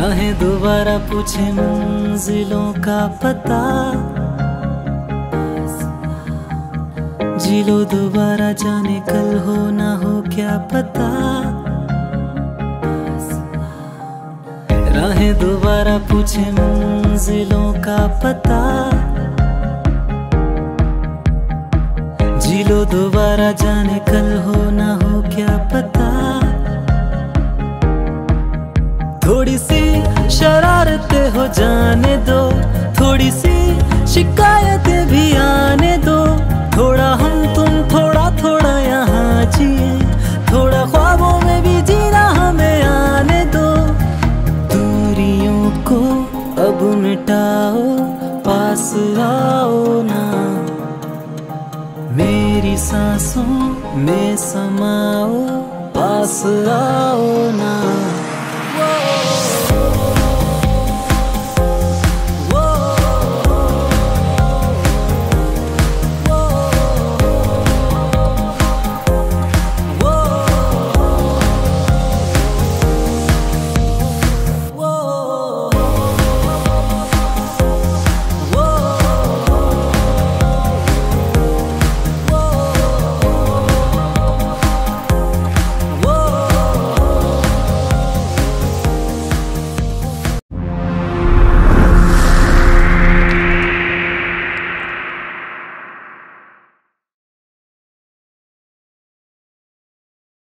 राहें दोबारा पूछे मंजिलों का पता। जी लो दोबारा जाने कल हो ना हो क्या पता। राहें दोबारा पूछे मंजिलों का पता। जी लो दोबारा जाने कल हो ना हो क्या पता। थोड़ी सी शरारत हो जाने दो। थोड़ी सी शिकायतें भी आने दो। थोड़ा हम तुम थोड़ा थोड़ा यहाँ जिए। थोड़ा ख्वाबों में भी जीना हमें आने दो। दूरियों को अब मिटाओ, पास आओ ना। मेरी सांसों में समाओ, पास आओ ना।